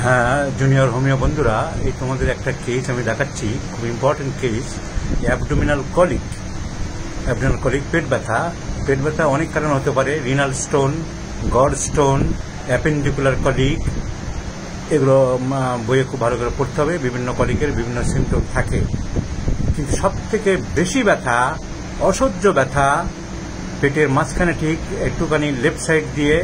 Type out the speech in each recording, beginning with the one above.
হ্যাঁ junior homeo বন্ধুরা, এই তোমাদের একটা কেস আমি দেখাচ্ছি, খুব important case abdominal colic abdominal colic পেট ব্যথা। পেট ব্যথা অনেক কারণ হতে পারে renal stone gall stone appendicular colic এগুলো বইয়ে খুব ভালো করে পড়তে হবে, বিভিন্ন কলিকের বিভিন্ন সিমটম থাকে। কিন্তু সব থেকে বেশি ব্যথা, অসহ্য ব্যথা, পেটের মাঝখানে ঠিক একটুখানি লেফট সাইড দিয়ে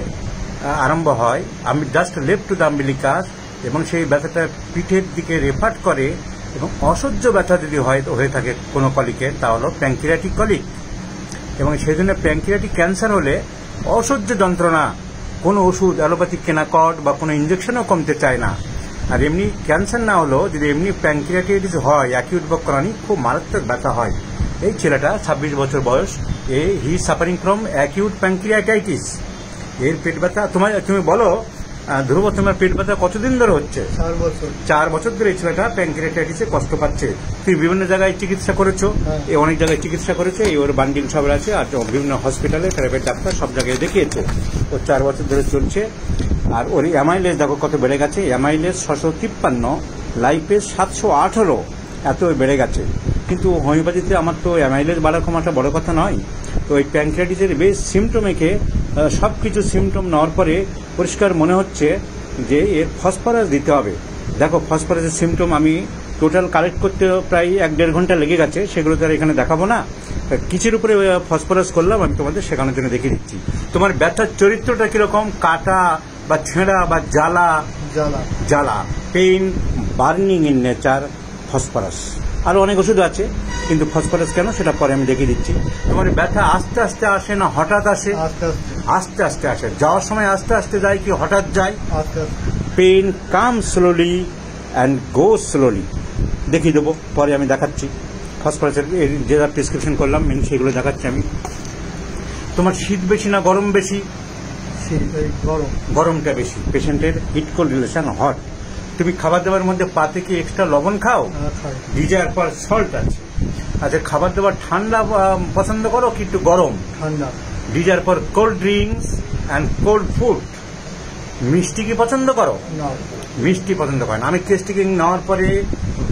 আরম্ভ হয়। আমি just left to the umbilicus এবং সেই ব্যথাটা পিঠের দিকে রেফার্ট করে এবং অসহ্য ব্যথা যদি হয়, হয়ে থাকে কোনো কলিকের তা হলো প্যাঙ্কিরাটিক কলিক। এবং সেই জন্য প্যাঙ্কিরাটিক ক্যান্সার হলে অসহ্য যন্ত্রণা, কোনো ওষুধ, অ্যালোপ্যাথিক কেনাকট বা কোনো ইঞ্জেকশনও কমতে চায় না। আর এমনি ক্যান্সার না হলেও যদি এমনি প্যাঙ্কিরাটিস হয়, অ্যাকিউট বা ক্রনিক, খুব মারাত্মক ব্যথা হয়। এই ছেলেটা ছাব্বিশ বছর বয়স, এ he suffering from acute pancreatitis এর পেট ব্যথা তোমার তুমি বলো ধ্রুব তোমার পেট ব্যথা কতদিন ধরে হচ্ছে? চার বছর। চার বছর ধরে এই ছেলেটা প্যাঙ্ক্রিয়াটাইটিসে কষ্ট পাচ্ছে। তুমি বিভিন্ন জায়গায় চিকিৎসা করেছ হ্যাঁ। অনেক জায়গায় চিকিৎসা করেছে এই ওর বান্ডিল সব আছে আর বিভিন্ন হসপিটালে প্রাইভেট ডাক্তার সব জায়গায় দেখিয়েছে। ও চার বছর ধরে চলছে। আর ওর এমআইলেস দেখো কত বেড়ে গেছে। এমআইলেস ছশো তিপ্পান্ন লাইফে সাতশো আঠারো এত বেড়ে গেছে। কিন্তু হোমিওপ্যাথিতে আমার তো এমআইলেস বাড়ার একটা বড় কথা নয়। তো ওই প্যাঙ্ক্রিয়াটিসের বেশ সিমটমেকে সব কিছু সিমটম নেওয়ার পরে পরিষ্কার মনে হচ্ছে যে এর ফসফরাস দিতে হবে। দেখো ফসফরাসের সিমটম আমি টোটাল কালেক্ট করতে প্রায় এক দেড় ঘণ্টা লেগে গেছে সেগুলো তো আর এখানে দেখাবো না। তা কিসের উপরে ফসফরাস করলাম আমি তোমাদের শেখানোর জন্য দেখিয়ে দিচ্ছি। তোমার ব্যথার চরিত্রটা কীরকম? কাটা বা ছেঁড়া বা জ্বালা? জ্বালা। জ্বালা। Pain burning in nature phosphorus আরও অনেক ওষুধ আছে কিন্তু ফসফরাস কেন? সেটা পরে আমি দেখিয়ে দিচ্ছি। তোমার ব্যথা আস্তে আস্তে আসে না? হঠাৎ আসে? আস্তে আস্তে। আস্তে আস্তে আসে। যাওয়ার সময় আস্তে আস্তে যায় কি হঠাৎ যায়। Pain come slowly and go slowly দেখিয়ে দেবো পরে আমি দেখাচ্ছি। ফসফরাসের এর যে যা প্রেসক্রিপশন করলাম মেন সেগুলো দেখাচ্ছি আমি। তোমার শীত বেশি না গরম বেশি? গরম। গরমটা বেশি। পেশেন্টের হিট কোল্ড রিলেশন হট তুমি খাবার দাবার মধ্যে পাতে কি এক্সট্রা লবণ খাও? আহ, খাই। ডিজায়ার পর সল্ট আছে। আচ্ছা খাবার দাবার ঠান্ডা পছন্দ করো কি একটু গরম? ঠান্ডা। Desire for cold drinks and cold food মিষ্টি কি পছন্দ করো? না মিষ্টি পছন্দ করেন আমি টেস্টিং নেওয়ার পরে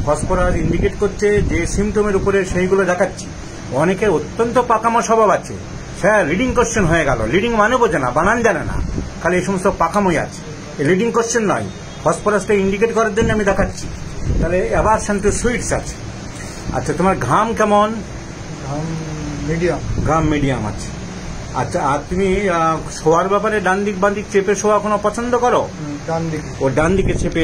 ফসফরাস ইন্ডিকেট করছে যে সিমটমের উপরে সেইগুলো দেখাচ্ছি। অনেকের অত্যন্ত পাকামো স্বভাব আছে। স্যার লিডিং কোশ্চেন হয়ে গেল। লিডিং মানে বোঝে না বানান জানে না। খালি এই সমস্ত পাকামোই আছে। লিডিং কোশ্চেন নয়। ফসফরাসটা ইন্ডিকেট করার জন্য আমি দেখাচ্ছি। তাহলে আবার শান্তি সুইটস আছে। আচ্ছা তোমার ঘাম কেমন? ঘাম মিডিয়াম ঘাম মিডিয়াম আছে। আচ্ছা আর তুমি শোয়ার ব্যাপারে ডান দিক বাঁ দিক চেপে শোয়া কোনো পছন্দ করো? ডান দিকে। ও ডান দিকে চেপে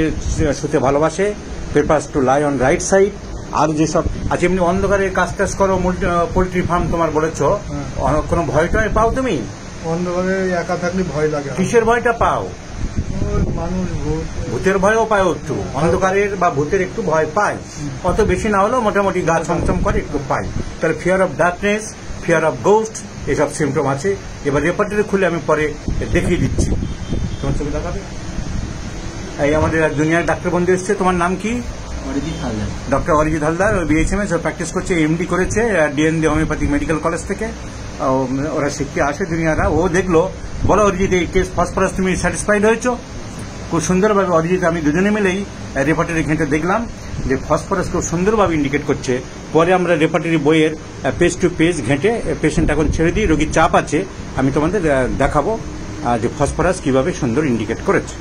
শুতে ভালোবাসে। Prefers to lie on right side আর যেসব আচ্ছা এমনি অন্ধকারে কাজ টাজ করো পোলট্রি ফার্ম তোমার বলেছ কোনো ভয় টয় পাও তুমি? অন্ধকারে একা থাকলে ভয় লাগে কিসের ভয়টা পাও? মানুষ ভূত। ভূতের ভয়ও পায় একটু। অন্ধকারের বা ভূতের একটু ভয় পায়। অত বেশি না হলেও মোটামুটি গা ছমছম করে একটু পাই তাহলে fear of darkness fear of ghost এসব সিমটম আছে। এবার রেপার্টারি খুলে আমি পরে দেখিয়ে দিচ্ছি। তোমার ছবি দেখাবে? এই আমাদের এক জুনিয়র ডাক্তার বন্ধু এসছে। তোমার নাম কি? Arijit Haldar. Doctor Arijit Haldar BHMS practice করছে এমডি করেছে ডিএনডি হোমিওপ্যাথিক মেডিকেল কলেজ থেকে। ওরা শিখতে আসে জুনিয়ররা ও দেখল বলো অরিজিৎ এই কেস ফসফরাস তুমি স্যাটিসফাইড হয়েছো? খুব সুন্দরভাবে অরিজিৎ আমি দুজনে মিলেই রেপার্টারি ঘেঁটে দেখলাম। যে ফসফরাস খুব সুন্দরভাবে ইন্ডিকেট করছে। পরে আমরা রেপার্টারি বইয়ের পেজ টু পেজ ঘেঁটে পেশেন্ট এখন ছেড়ে দিই, রোগীর চাপ আছে, আমি তোমাদের দেখাবো যে ফসফরাস কীভাবে সুন্দর ইন্ডিকেট করেছে।